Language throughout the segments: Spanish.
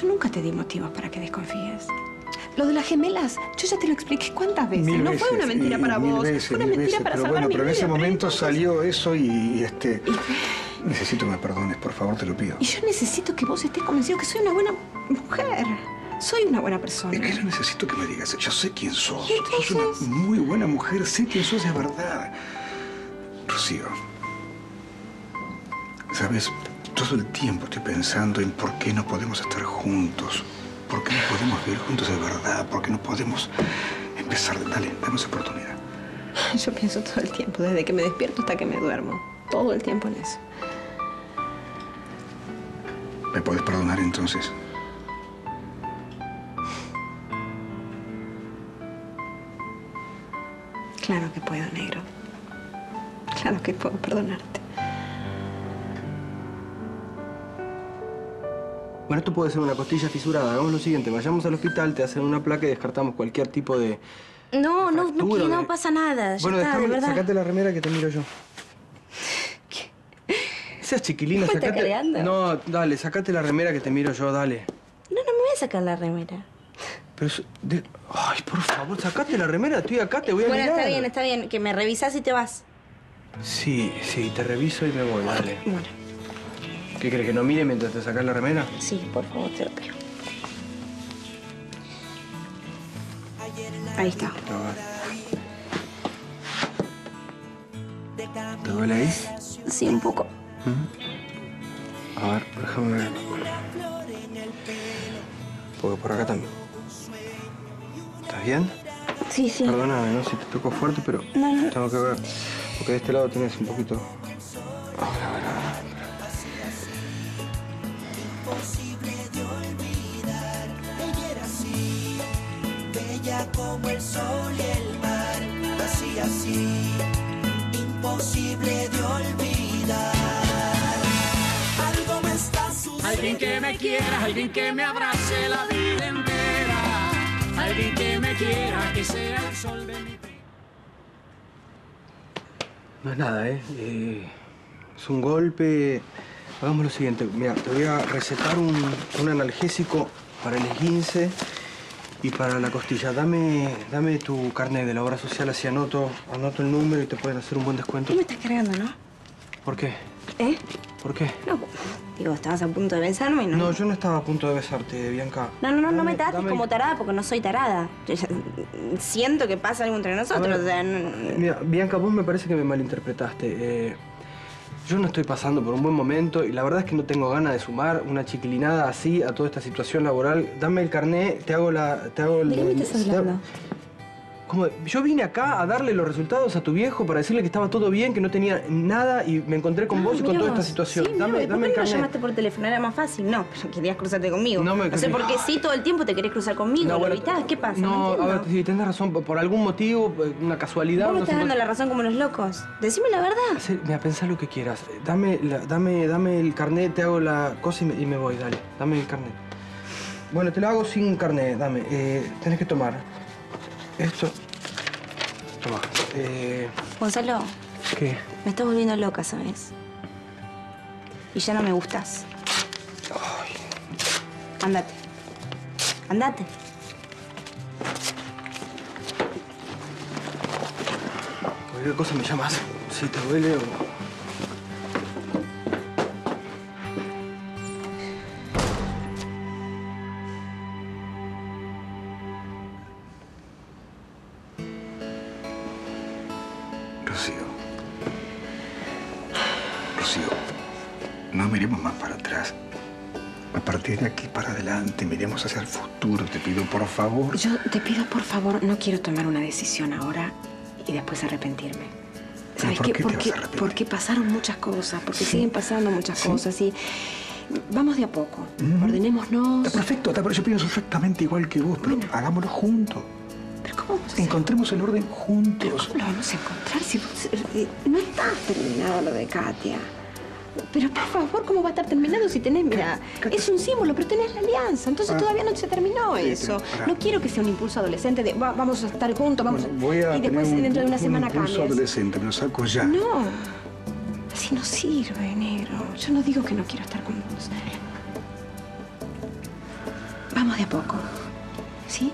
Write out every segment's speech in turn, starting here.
Yo nunca te di motivos para que desconfíes. Lo de las gemelas, yo ya te lo expliqué cuántas veces. Mil no veces, fue una mentira y- para vos. veces, fue una mentira veces, para pero salvar bueno, mi pero en ese momento salió eso y, y, este... Y, Necesito que me perdones, por favor, te lo pido. y yo necesito que vos estés convencido que soy una buena mujer. Soy una buena persona. Es que yo necesito que me digas, yo sé quién sos. ¿Y Sos una muy buena mujer, sé quién sos de verdad. Rocío, sabes, todo el tiempo estoy pensando en por qué no podemos estar juntos. ¿Por qué no podemos vivir juntos de verdad? ¿Por qué no podemos empezar? Dale, dame esa oportunidad. Yo pienso todo el tiempo, desde que me despierto hasta que me duermo. Todo el tiempo en eso. ¿Me puedes perdonar entonces? Claro que puedo, negro. Claro que puedo perdonarte. Bueno, esto puede ser una costilla fisurada. Hagamos lo siguiente, vayamos al hospital, te hacen una placa y descartamos cualquier tipo de... No, no, no, no de- pasa nada. Ya bueno, está, de déjame, verdad. sacate la remera que te miro yo. Seas chiquilina, ¿Me estás sacate... cargando? No, dale, sacate la remera que te miro yo, dale. No, no me voy a sacar la remera. Pero... de- Ay, por favor, sacate la remera, estoy acá, te voy a Bueno, mirar. está bien, está bien. Que me revisas y te vas. Sí, sí, te reviso y me voy, dale. Bueno, ¿Qué crees, que no mire mientras te sacas la remera? sí, por favor, te lo pido. Ahí está. ¿Te duele ahí? Sí, un poco. A ver, déjame ver. Porque por acá también. ¿Estás bien? Sí, sí. Perdóname, ¿no? Si te toco fuerte, pero No, no. tengo que ver. Porque de este lado tienes un poquito... quiera, alguien que me abrace la vida entera. Alguien que me quiera, que sea el sol de mi No es nada, ¿eh? Eh, Es un golpe. Hagamos lo siguiente. Mira, te voy a recetar un, un analgésico para el esguince y para la costilla. Dame, dame tu carnet de la obra social, así anoto, anoto el número y te pueden hacer un buen descuento. Tú me estás cargando, ¿no? ¿Por qué? ¿Eh? ¿Por qué? No, digo, estabas a punto de besarme y no. No, yo no estaba a punto de besarte, Bianca. No, no, no, no me trates dame- como tarada porque no soy tarada. Siento que pasa algo entre nosotros. ver, o sea, no- Mira, Bianca, vos me parece que me malinterpretaste. Eh, yo no estoy pasando por un buen momento y la verdad es que no tengo ganas de sumar una chiquilinada así a toda esta situación laboral. Dame el carné, te hago la... Te hago el, ¿De qué me estás te ¿Cómo? Yo vine acá a darle los resultados a tu viejo para decirle que estaba todo bien, que no tenía nada y me encontré con Ah, vos y con toda esta situación. Sí, dame, mirá, ¿por dame qué no lo llamaste por teléfono? Era más fácil. No, pero querías cruzarte conmigo. No me- sé por qué sí todo el tiempo te querés cruzar conmigo. ¿Lo bueno, evitás? ¿Qué pasa? No, a entiendo. ver, sí, tenés razón. Por, algún motivo, una casualidad. Vos me no estás dando la razón como los locos. Decime la verdad. Hacer- Mira, pensá lo que quieras. Dame, la- dame, dame el carnet, te hago la cosa y me, y me voy, dale. Dame el carnet. Bueno, te lo hago sin carnet, dame. Eh, tenés que tomar esto. Toma. Eh, Gonzalo, ¿Qué? me estás volviendo loca, ¿sabes? Y ya no me gustas. Andate. Andate. Cualquier cosa me llamas. Si te duele o... Rocío. Rocío, no miremos más para atrás. A partir de aquí para adelante, miremos hacia el futuro. Te pido, por favor. Yo te pido, por favor, no quiero tomar una decisión ahora y después arrepentirme. ¿Pero ¿Sabes por qué? Porque, pasaron muchas cosas, porque Sí. siguen pasando muchas Sí. cosas y vamos de a poco. Ujú. Ordenémonos. Está perfecto, está, pero yo pienso exactamente igual que vos, pero hagámoslo juntos. Encontremos el orden juntos. ¿Cómo lo vamos a encontrar si vos- eh, no está terminado lo de Katia? Pero por favor, ¿cómo va a estar terminado si tenés, mira, es un símbolo, pero tenés la alianza, entonces Ah. todavía no se terminó eso. No quiero que sea un impulso adolescente de "Va- vamos a estar juntos, vamos Bueno, voy a y después un, dentro de una un semana impulso cambias. adolescente, me lo saco ya. No, así no sirve, negro. Yo no digo que no quiero estar con vos. Vamos de a poco. ¿Sí?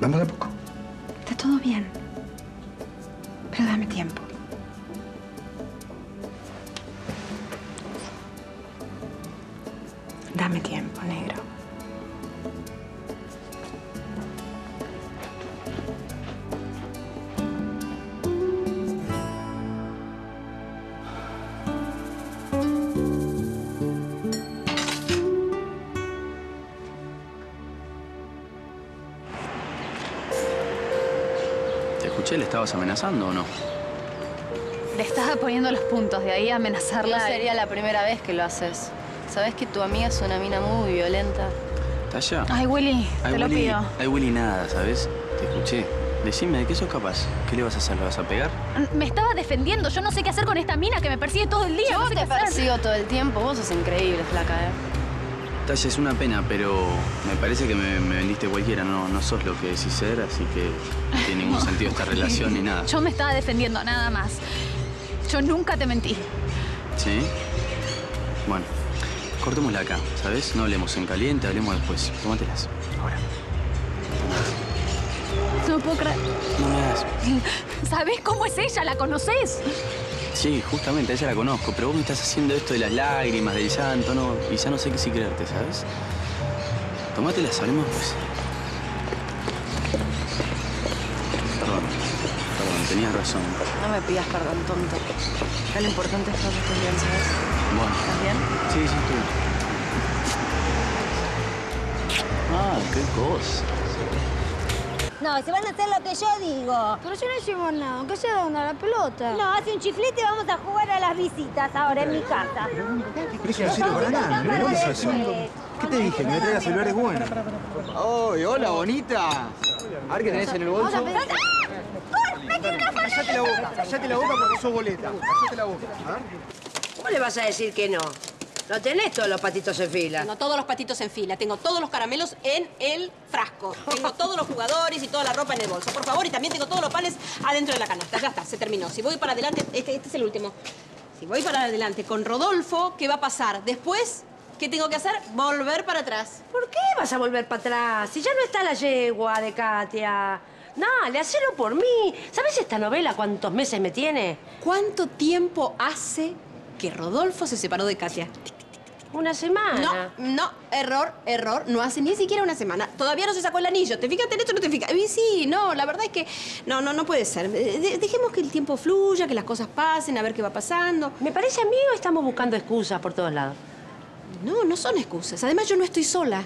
Vamos de poco. Está todo bien. Pero dame tiempo. Estabas amenazando o no? Le estaba poniendo los puntos, de ahí a amenazarla. No sería la primera vez que lo haces. Sabes que tu amiga es una mina muy violenta. ¿Talla? Ay, Willy, Ay, te lo pido. Ay, Willy, nada, ¿sabes? Te escuché. Decime, ¿de qué sos capaz? ¿Qué le vas a hacer? ¿Le vas a pegar? Me estaba defendiendo. Yo no sé qué hacer con esta mina que me persigue todo el día. Yo no sé te qué hacer. persigo todo el tiempo. Vos sos increíble, flaca, ¿eh? Talla, es una pena, pero me parece que me, me vendiste cualquiera. No, no sos lo que decís ser, así que no tiene ningún sentido esta relación ni nada. Yo me estaba defendiendo, nada más. Yo nunca te mentí. ¿Sí? Bueno, cortémosla acá, ¿sabes? No hablemos en caliente, hablemos después. Tómatelas. Ahora. No puedo creer. No me hagas. ¿Sabés cómo es ella? ¿La conoces? Sí, justamente, a ella la conozco, pero vos me estás haciendo esto de las lágrimas, del llanto, ¿no? Y ya no sé qué si creerte, ¿sabes? Tómatelas, hablemos después. Perdón, perdón, tenías razón. No me pidas perdón, tonto. Acá lo importante es que vos estés bien, ¿sabes? Bueno, ¿Estás bien? sí, sí, estoy bien. Ah, qué cosa. No, se van a hacer lo que yo digo. Pero yo no hicimos nada, aunque sea donde la pelota. No, hace un chiflete y vamos a jugar a las visitas ahora en mi casa. Pero eso no sirve para nada. ¿Qué te dije? Que me traigas celulares buenos. ¡Ay, hola, bonita! A ver qué tenés en el bolso. ¡Ah! Cállate la boca, cállate la boca porque sos boleta. Cállate la boca. A ver. ¿Cómo le vas a decir que no? No tenés todos los patitos en fila. Tengo todos los patitos en fila, tengo todos los caramelos en el frasco, tengo todos los jugadores y toda la ropa en el bolso, por favor, y también tengo todos los panes adentro de la canasta. Ya está, se terminó. Si voy para adelante, este, este es el último. Si voy para adelante con Rodolfo, ¿qué va a pasar? Después, ¿qué tengo que hacer? Volver para atrás. ¿Por qué vas a volver para atrás? Si ya no está la yegua de Katia. Dale, hacelo por mí. ¿Sabes esta novela cuántos meses me tiene? ¿Cuánto tiempo hace que Rodolfo se separó de Katia? Una semana. No, no, error, error. No hace ni siquiera una semana. Todavía no se sacó el anillo. ¿Te fijas en esto o no te fijas? Y sí, no, la verdad es que no, no, no puede ser. Eh, de- dejemos que el tiempo fluya, que las cosas pasen, a ver qué va pasando. ¿Me parece a mí o estamos buscando excusas por todos lados? No, no son excusas. Además, yo no estoy sola.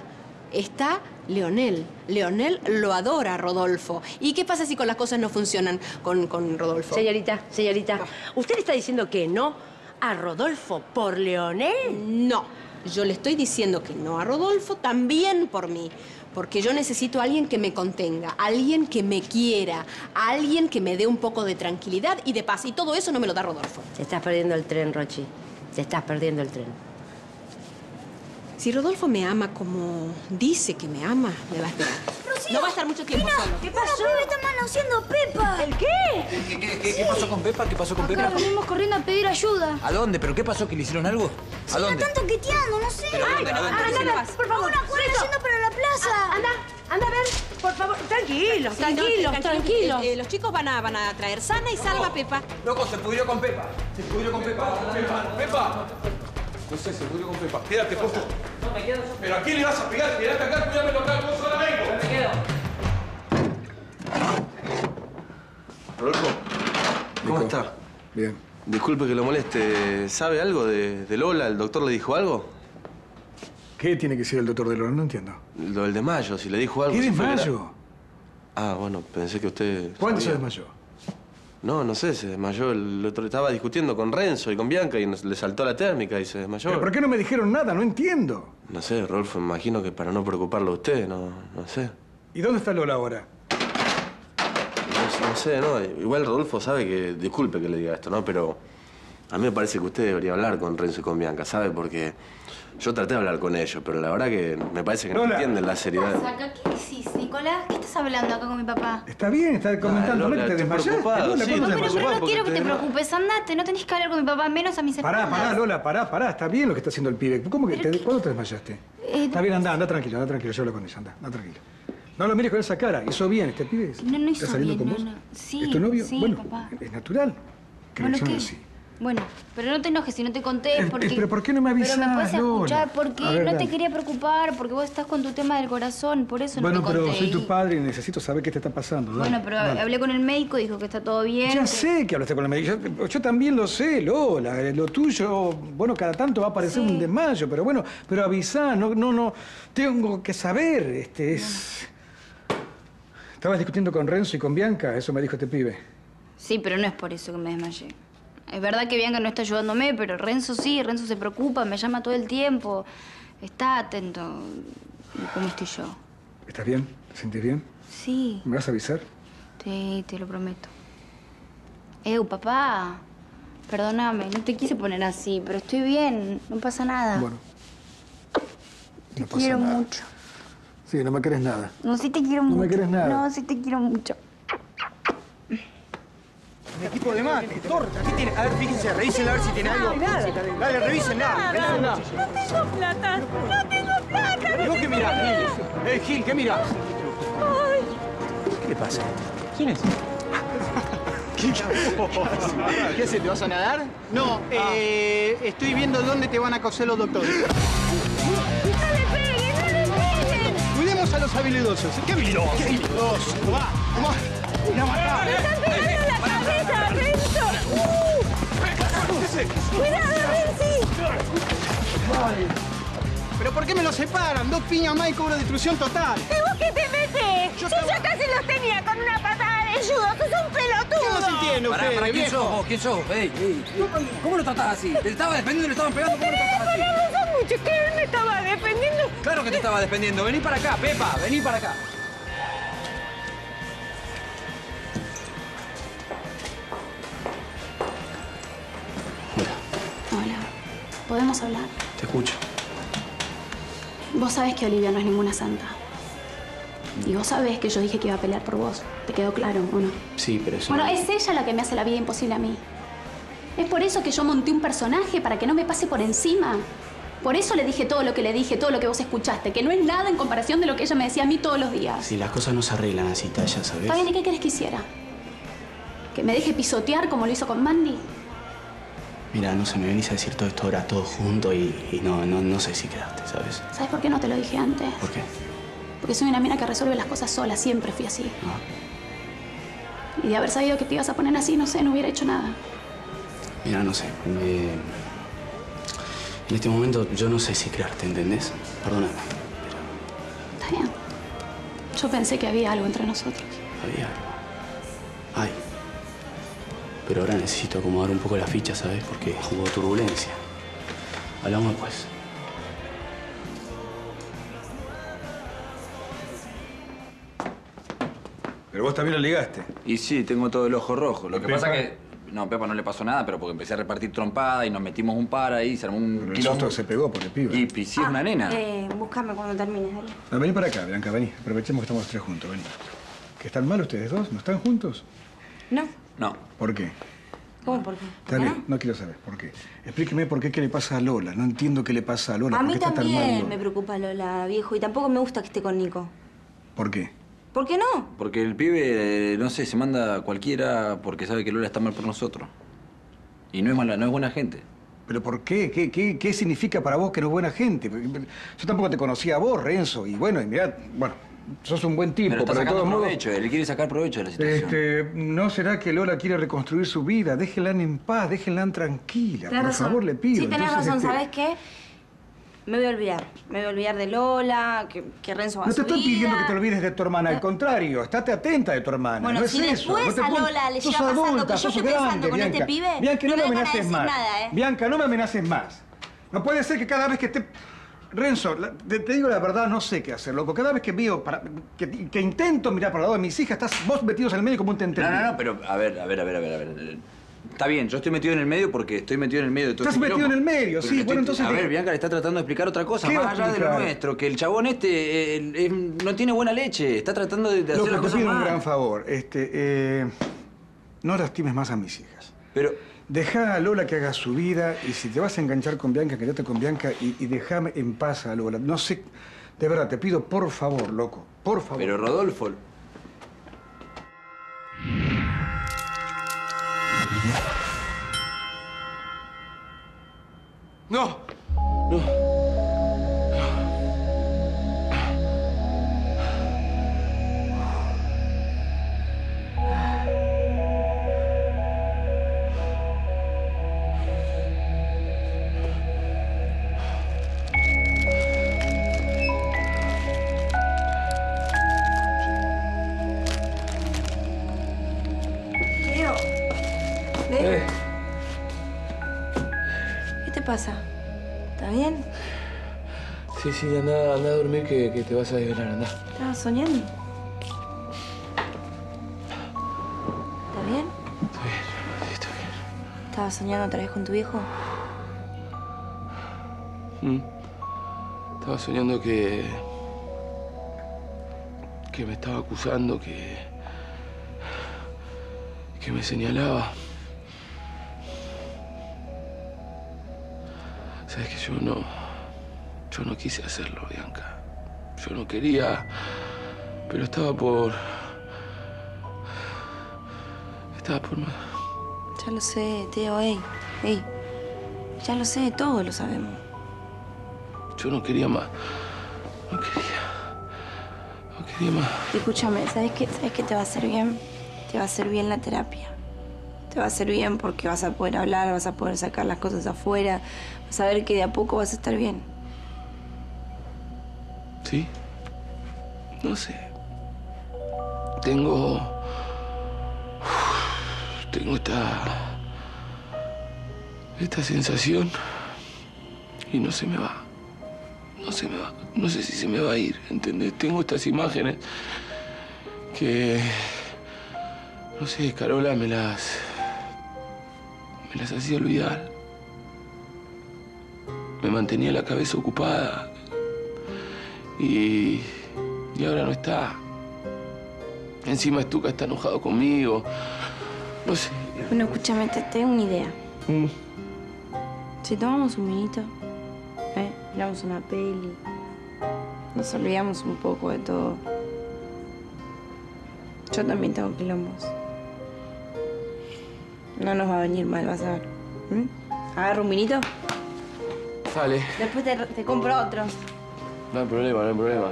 Está Leonel. Leonel lo adora Rodolfo. ¿Y qué pasa si con las cosas no funcionan con, con Rodolfo? Señorita, señorita, ¿usted le está diciendo que no a Rodolfo por Leonel? No, yo le estoy diciendo que no a Rodolfo también por mí. Porque yo necesito a alguien que me contenga, alguien que me quiera, alguien que me dé un poco de tranquilidad y de paz. Y todo eso no me lo da Rodolfo. Te estás perdiendo el tren, Rochi. Te estás perdiendo el tren. Si Rodolfo me ama como dice que me ama, me va a esperar. No va a estar mucho tiempo solo. ¿Qué pasó? Una está manoseando a Pepa. ¿El qué? ¿Qué, qué, qué, qué pasó con Pepa? ¿Qué pasó con Acá Pepa? venimos corriendo a pedir ayuda. ¿A dónde? ¿Pero qué pasó? ¿Que le hicieron algo? ¿A Se la dónde? están toqueteando, no sé. Pero, Ay, ¿dónde, dónde? anda, anda, Paz. por favor. Una cuerda yendo para la plaza. Anda, anda a ver, por favor. Tranquilos, Sí, no, tranquilos, tranquilos. Eh, eh, los chicos van a, van a traer sana y salva a Pepa. Loco, se pudrió con Pepa. Se pudrió con Pepa. Pepa, Pepa. No sé, se pudrió con Pepa. Quédate, por favor. No, me quedo. ¿Pero a quién le vas a pegar? Quédate acá, cuídame local, vos sola vengo. Me quedo. Rodolfo, ¿cómo está? Bien. Disculpe que lo moleste. ¿Sabe algo de, de Lola? ¿El doctor le dijo algo? ¿Qué tiene que ser el doctor de Lola? No entiendo. Lo del de Mayo, si le dijo algo. ¿Qué si de fue gra- Mayo? Ah, bueno, pensé que usted. ¿Cuándo se desmayó? No, no sé, se desmayó. El otro estaba discutiendo con Renzo y con Bianca y nos- le saltó la térmica y se desmayó. ¿Pero por qué no me dijeron nada? No entiendo. No sé, Rolfo, imagino que para no preocuparlo a usted, no, no sé. ¿Y dónde está Lola ahora? No, no sé, ¿no? Igual Rodolfo sabe que. Disculpe que le diga esto, ¿no? Pero. A mí me parece que usted debería hablar con Renzo y con Bianca, ¿sabe? Porque yo traté de hablar con ellos, pero la verdad que me parece que no Lola. entienden la seriedad. Acá, ¿qué decís, Nicolás? ¿Qué estás hablando acá con mi papá? Está bien, está comentándome Lola, que te estoy desmayaste. preocupado, Lola, sí, ¿cuándo No, pero yo desmayaste? no quiero que te preocupes. Andate, no tenés que hablar con mi papá, menos a mis Pará, espaldas. pará, Lola, pará, pará. Está bien lo que está haciendo el pibe. ¿Cómo que te, ¿Cuándo te desmayaste? Eh, Está bien, anda, anda tranquilo, anda tranquilo. Yo hablo con ella, anda, anda tranquilo. No lo mires con esa cara. Hizo bien este pibe. No, no ¿Está hizo saliendo bien, con no, vos? no. Sí, ¿Es tu novio? sí, bueno, papá. es natural que Bueno, ¿qué? así. Bueno, pero no te enojes si no te conté Eh, porque... eh, pero ¿por qué no me Pero avisás, me puedes escuchar Lola? porque ver, no te quería preocupar, porque vos estás con tu tema del corazón, por eso Bueno, no te conté. pero soy tu padre y necesito saber qué te está pasando. dale, Bueno, pero dale. hablé con el médico, dijo que está todo bien. Ya que- sé que hablaste con la médica. Yo, yo también lo sé, Lola. Eh, Lo tuyo, bueno, cada tanto va a aparecer un desmayo, pero bueno, pero avisá, no, no, no. Tengo que saber, este es. Estabas discutiendo con Renzo y con Bianca, eso me dijo este pibe. Sí, pero no es por eso que me desmayé. Es verdad que Bianca no está ayudándome, pero Renzo sí, Renzo se preocupa, me llama todo el tiempo. Está atento. ¿Cómo estoy yo? ¿Estás bien? ¿Te sentís bien? Sí, ¿Me vas a avisar? te, te lo prometo. Eu, papá, perdóname, no te quise poner así, pero estoy bien, no pasa nada. Bueno. te no pasa quiero nada. mucho. Sí, no me querés nada. No, sí te quiero No mucho. me querés nada. No, sí te quiero mucho. Un equipo de mate, torta, ¿qué tiene? A ver, fíjense, revísenla a ver si tiene algo. Dale, revísenla, revísenla. No tengo plata, no tengo plata. ¿Y vos qué mirás, Gil? Eh, Gil, ¿qué mirás? Ay, ¿Qué le pasa? ¿Quién es? ¿Qué, ¿Qué haces? ¿Te vas a nadar? No, eh, estoy viendo dónde te van a coser los doctores. no le peguen, no le peguen. Cuidemos a los habilidosos. ¿Qué habilidosos? ¿Qué habilidosos? Tomá, tomá. Mira, matá. Cuidado, Renzi. ¿Pero por qué me los separan? Dos piñas más y cobro destrucción total. ¿Y vos qué te metes? Yo si estaba- yo casi los tenía con una patada de judo, sos un pelotudo. ¿Qué no se entiende Pará, usted, pará, ¿quién sos vos? ¿Quién sos? Ey, ey. ¿Cómo lo tratás así? Te estaba defendiendo y le estaban pegando. ¿Cómo lo tratás así? Mucho, que él me estaba defendiendo. Claro que te estaba defendiendo. Vení para acá, Pepa. Vení para acá. ¿Podemos hablar? Te escucho. Vos sabés que Olivia no es ninguna santa. Y vos sabés que yo dije que iba a pelear por vos. ¿Te quedó claro o no? Sí, pero eso... Bueno, es ella la que me hace la vida imposible a mí. Es por eso que yo monté un personaje para que no me pase por encima. Por eso le dije todo lo que le dije, todo lo que vos escuchaste, que no es nada en comparación de lo que ella me decía a mí todos los días. Si las cosas no se arreglan así, ya sabes. Está bien, ¿y qué querés que hiciera? ¿Que me deje pisotear como lo hizo con Mandy? Mira, no sé, me venís a decir todo esto ahora todo junto y, y no, no, no sé si quedaste, ¿sabes? ¿Sabes por qué no te lo dije antes? ¿Por qué? Porque soy una mina que resuelve las cosas sola, siempre fui así. Y de haber sabido que te ibas a poner así, no sé, no hubiera hecho nada. Mira, no sé. eh, en este momento yo no sé si crearte, ¿entendés? Perdóname. Está bien. Yo pensé que había algo entre nosotros. Había algo. Ay. Pero ahora necesito acomodar un poco la ficha, ¿sabes? Porque hubo turbulencia. Hablamos después. Pero vos también lo ligaste. Y sí, tengo todo el ojo rojo. Lo que ¿Pepa? pasa que... No, a Pepa no le pasó nada, pero porque empecé a repartir trompada y nos metimos un par ahí, se armó un Pero el susto se pegó por el pibe. Y, sí, es una nena. Eh, búscame cuando termines, dale. No, vení para acá, Bianca, vení. Aprovechemos que estamos los tres juntos, vení. ¿Que están mal ustedes dos? ¿No están juntos? No. No. ¿Por qué? ¿Cómo por qué? Está bien, no quiero saber por qué. Explíqueme por qué qué le pasa a Lola. No entiendo qué le pasa a Lola. A ¿Por mí está tan mal también Lola? me preocupa Lola, viejo, y tampoco me gusta que esté con Nico. ¿Por qué? ¿Por qué no? Porque el pibe, eh, no sé, se manda a cualquiera porque sabe que Lola está mal por nosotros. Y no es mala, no es buena gente. ¿Pero por qué? ¿Qué, qué, qué significa para vos que no es buena gente? Yo tampoco te conocía a vos, Renzo. Y bueno, y mirá, bueno, sos un buen tipo, Pero está pero de sacando todos modos... provecho, él quiere sacar provecho de la situación. Este, ¿No será que Lola quiere reconstruir su vida? Déjenla en paz, déjenla tranquila. Tenés por razón. favor, le pido. Sí, tenés Entonces, razón, este, ¿sabes qué? Me voy a olvidar. Me voy a olvidar de Lola, que, que Renzo va a No te estoy vida. pidiendo que te olvides de tu hermana, al contrario, estate atenta de tu hermana. Bueno, no es si eso. después no te a Lola le llega a pasar lo adulta, que yo estoy pensando grande, con este Bianca. pibe, Bianca, no no, me me amenaces decir más. nada, ¿eh? Bianca, no me amenaces más. No puede ser que cada vez que esté... Renzo, la- te, te digo la verdad, no sé qué hacer, loco. Cada vez que veo, para, que, que intento mirar para el lado de mis hijas, estás vos metidos en el medio como un No, tentempié. no, no, pero a ver, a ver, a ver, a ver, a ver. Está bien, yo estoy metido en el medio porque estoy metido en el medio de todo Estás este metido en el medio, sí, bueno, entonces A ver, Bianca le está tratando de explicar otra cosa, ¿Qué más allá de lo nuestro. Que el chabón este no tiene buena leche. Está tratando de, de hacer las te cosas pido un mal. gran favor. Este, eh, no lastimes más a mis hijas. Pero... Deja a Lola que haga su vida y si te vas a enganchar con Bianca, quédate con Bianca y, y déjame en paz a Lola. No sé, de verdad, te pido por favor, loco, por favor. Pero Rodolfo... No. Pasa? ¿Está bien? Sí, sí, anda, anda a dormir que, que te vas a desvelar, anda. ¿Estabas soñando? ¿Está bien? Está bien, sí, está bien. ¿Estabas soñando otra vez con tu viejo? Mm. Estaba soñando que. que me estaba acusando, que. que me señalaba. Yo no. yo no quise hacerlo, Bianca. Yo no quería. pero estaba por. estaba por. Ya lo sé, Teo, ey, ey. Ya lo sé, todos lo sabemos. Yo no quería más. No quería. No quería más. Escúchame, ¿sabes qué? ¿Sabes qué te va a hacer bien? Te va a hacer bien la terapia. Va a hacer bien porque vas a poder hablar, vas a poder sacar las cosas afuera, vas a ver que de a poco vas a estar bien. ¿Sí? No sé. Tengo. Tengo esta. Esta sensación. Y no se me va. No se me va. No sé si se me va a ir, ¿entendés? Tengo estas imágenes que. No sé, Carola me las. Me las hacía olvidar. Me mantenía la cabeza ocupada. Y. Y ahora no está. Encima Estuca está enojado conmigo. No sé. Bueno, escúchame, te tengo una idea. Mm. Si tomamos un vinito, ¿eh? miramos una peli, nos olvidamos un poco de todo. Yo también tengo quilombos. No nos va a venir mal, vas a ver. ¿Mm? Agarro un vinito, Sale. después te, te compro otro. No hay problema, no hay problema.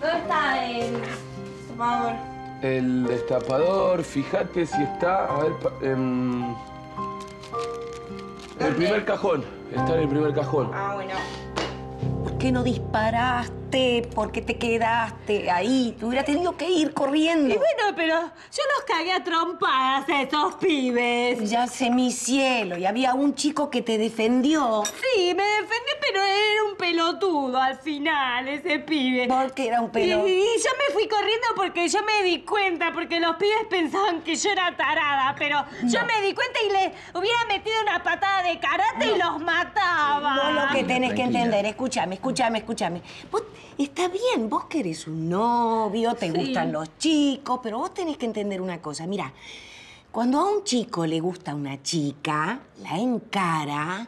¿Dónde está el tomador? El destapador, fíjate si está. A ver. pa- em, en el primer cajón. Está en el primer cajón. Ah, bueno. ¿Por qué no disparaste? ¿Por qué te quedaste ahí? Te hubiera tenido que ir corriendo. Y bueno, pero yo los cagué a trompadas a esos pibes. Ya sé mi cielo, y había un chico que te defendió. Sí, me defendió, pero era un pelotudo al final, ese pibe. Porque era un Y, pelo. y yo me fui corriendo porque yo me di cuenta, porque los pibes pensaban que yo era tarada, pero yo me di cuenta y les hubiera metido una patada de karate y los mataba. No lo que tenés que entender, escúchame, escúchame, escúchame. Vos, está bien, vos querés un novio, te Sí. gustan los chicos, pero vos tenés que entender una cosa. Mira, cuando a un chico le gusta una chica, la encara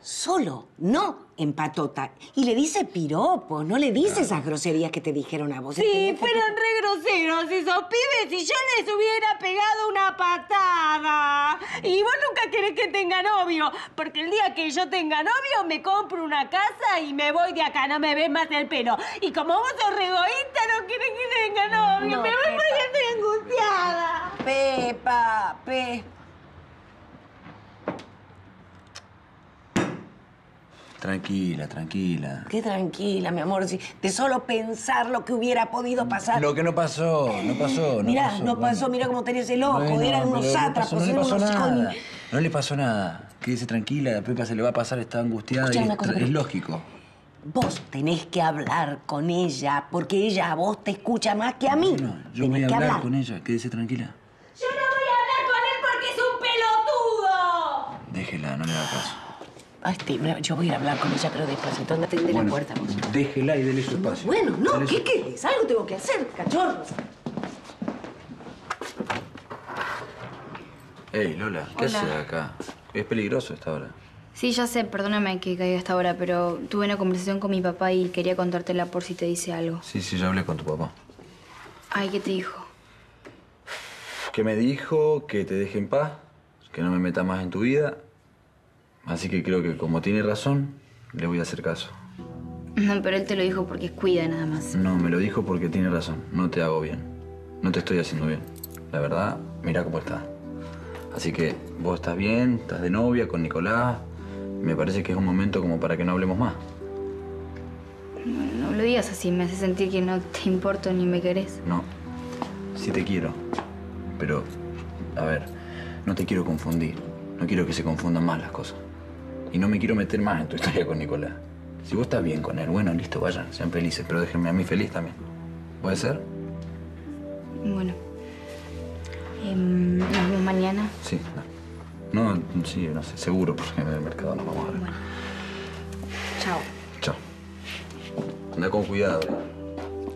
solo, no en patota. Y le dice piropos, no le dice esas groserías que te dijeron a vos. Sí, ¿entendés? Porque- fueron re groseros esos pibes y yo les hubiera pegado una patada. Y vos nunca querés que tenga novio, porque el día que yo tenga novio me compro una casa y me voy de acá, no me ves más el pelo. Y como vos sos re egoísta, no querés que tenga novio. No, me voy Pepa. porque estoy angustiada. Pepa, Pe... Tranquila, tranquila. Qué tranquila, mi amor. si de solo pensar lo que hubiera podido pasar. Lo que no pasó, no pasó. No Mirá, pasó, no pasó, mira cómo tenés el ojo. Bueno, eran unos no sátrapos, no le eran pasó unos hijos. No le pasó nada. Quédese tranquila, a Pepa se le va a pasar, está angustiada Escuchame y es, cosa, es pero- lógico. Vos tenés que hablar con ella, porque ella a vos te escucha más que a mí. Yo tenés voy a que hablar hablar. con ella, quédese tranquila. Yo no voy a hablar con él porque es haga caso. Ay, yo voy a ir a hablar con ella, pero despacito. Anda, atende la Bueno, puerta vos. Déjela y dele su espacio. Bueno, no, Dale su- ¿qué querés? Algo tengo que hacer, cachorro. Ey, Lola, ¿qué Hola. haces acá? Es peligroso esta hora. Sí, ya sé, perdóname que caiga hasta ahora, pero tuve una conversación con mi papá y quería contártela por si te dice algo. Sí, sí, ya hablé con tu papá. Ay, ¿qué te dijo? Que me dijo que te deje en paz, que no me meta más en tu vida. Así que creo que como tiene razón, le voy a hacer caso. No, pero él te lo dijo porque cuida nada más. No, me lo dijo porque tiene razón. No te hago bien. No te estoy haciendo bien. La verdad, mira cómo está. Así que vos estás bien, estás de novia con Nicolás. Me parece que es un momento como para que no hablemos más. Bueno, no lo digas así, me hace sentir que no te importo ni me querés. No, sí te quiero. Pero, a ver, no te quiero confundir. No quiero que se confundan más las cosas. Y no me quiero meter más en tu historia con Nicolás. Si vos estás bien con él, bueno, listo, vayan, sean felices. Pero déjenme a mí feliz también. ¿Puede ser? Bueno. Em, nos vemos mañana. Sí. No, No, sí, no sé, seguro, porque en el mercado nos vamos a ver. Chao. Chao. Anda con cuidado. eh.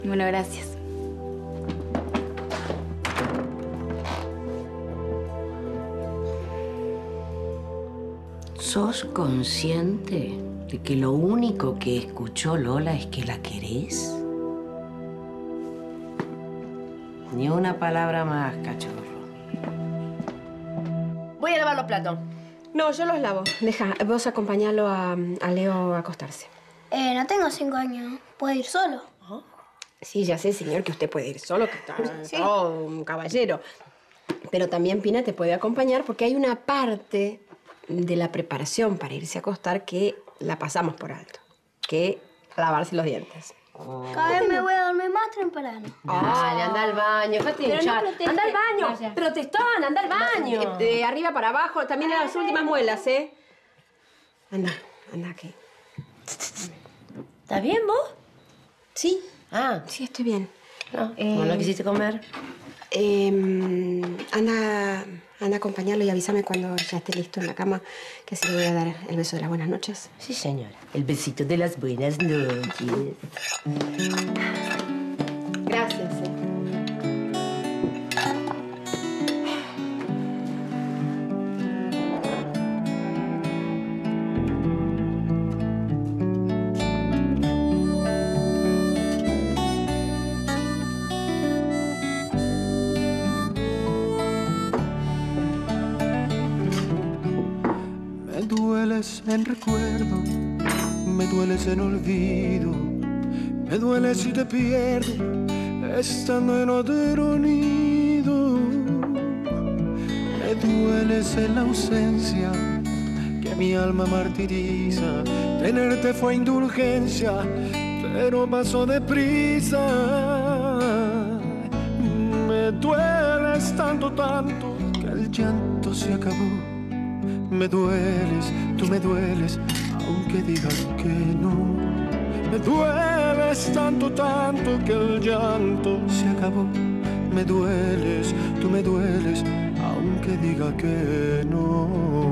Bueno, gracias. ¿Sos consciente de que lo único que escuchó Lola es que la querés? Ni una palabra más, cachorro. Voy a lavar los platos. No, yo los lavo. Deja, vos acompañalo a, a Leo a acostarse. Eh, no tengo cinco años. ¿Puedo ir solo? Sí, ya sé, señor, que usted puede ir solo, que está Sí. todo un caballero. Pero también Pina te puede acompañar porque hay una parte de la preparación para irse a acostar que la pasamos por alto. Que lavarse los dientes. Cada vez me voy a dormir más temprano. Dale, anda al baño, Pero no proteste. anda al baño, Vaya. protestón, anda al baño. De arriba para abajo, también las últimas muelas, ¿eh? Anda, anda aquí. ¿Estás bien vos? Sí. Ah. Sí, estoy bien. No, Eh, ¿No quisiste comer? em, anda, anda a acompañarlo y avísame cuando ya esté listo en la cama, que se le voy a dar el beso de las buenas noches. Sí, señora. El besito de las buenas noches. Gracias, si te pierdo, estando en otro nido. Me dueles en la ausencia, que mi alma martiriza. Tenerte fue indulgencia, pero pasó deprisa. Me dueles tanto, tanto, que el llanto se acabó. Me dueles, tú me dueles, aunque digas que no. Me dueles tanto, tanto que el llanto se acabó. Me dueles, tú me dueles, aunque diga que no.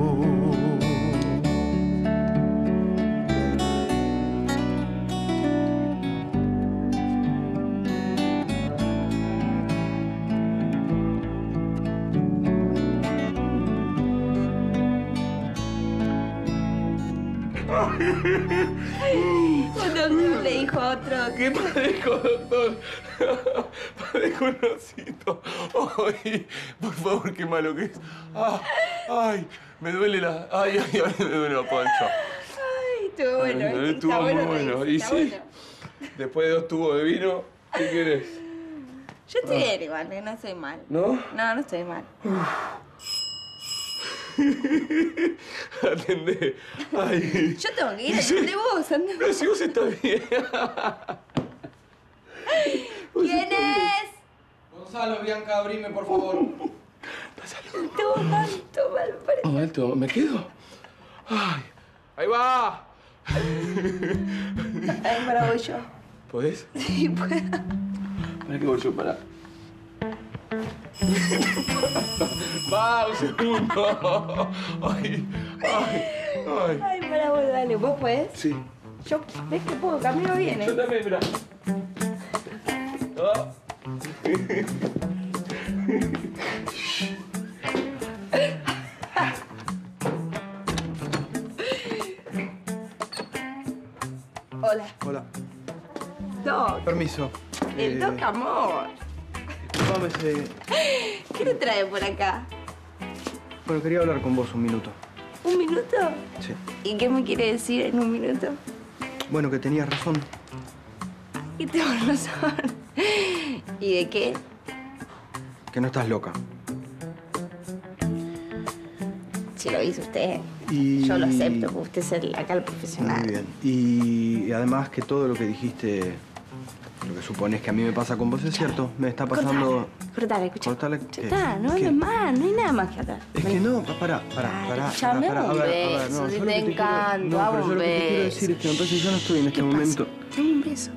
Un doctor le dijo a otro. ¿Qué padezco, doctor? padezco un osito. Ay, por favor, qué malo que es. Ah, ay, me duele la... Ay, ay, ay, me duele la pancha. Ay, estuvo bueno. Ay, estuvo Está muy bueno, bueno. Y sí, bueno. después de dos tubos de vino, ¿qué querés? Yo estoy bien igual, ¿eh? no estoy mal. ¿No? No, no estoy mal. Atendé. Ay. Yo tengo que ir, atiende vos, ande Pero si vos estás bien. ¿Quién es? Gonzalo, Bianca, abrime, por favor. Toma, toma, me parece. Oh, alto, ¿me quedo? Ay, ahí va. Ay, para voy yo. ¿Podés? Sí, puedo. ¿Para qué voy yo? Para. Va, un segundo. Ay, ay. Ay. Ay, para vos, dale. ¿Vos podés? Sí. Yo, ¿ves que puedo? Camino bien, ¿eh? Yo también, mira. Hola. Hola. Doc. Permiso. El Eh, Doc, amor. ¿Qué te trae por acá? Bueno, quería hablar con vos un minuto. ¿Un minuto? Sí. ¿Y qué me quiere decir en un minuto? Bueno, que tenías razón. Y tengo razón. ¿Y de qué? Que no estás loca. Si lo hizo usted. Y... Yo lo acepto, porque usted es el, acá el profesional. Muy bien. Y, y además que todo lo que dijiste, supones que a mí me pasa con vos es cierto. Me está pasando... Cortale, escucha. Cortale. ¿qué? está, no hables más, no hay nada más que hablar. Es que no, pa- pará, pará, pará. pará. un A ver, a ver, beso, no, si yo te encanto, No, pero yo un lo que te quiero beso. decir es que que yo no estoy en este momento. Dame un beso.